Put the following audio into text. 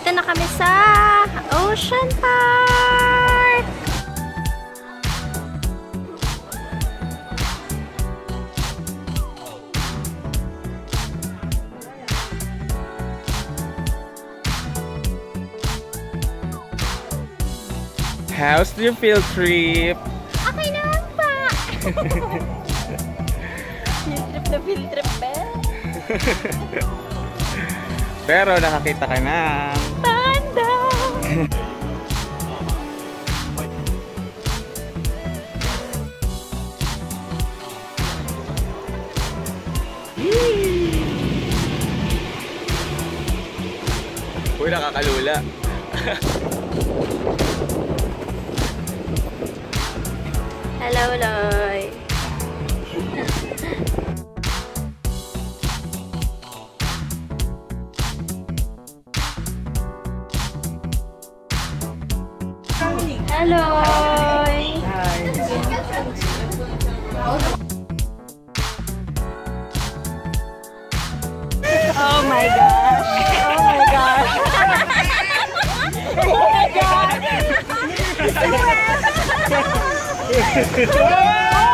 Nandito na kami sa Ocean Park! How's your field trip? Okay naman pa! field trip na field trip, be. Pero nakakita ka na. Panda! Uy, nakakalula. Hello, Loy. Hello! Oh my gosh! Oh my gosh! oh my gosh! Oh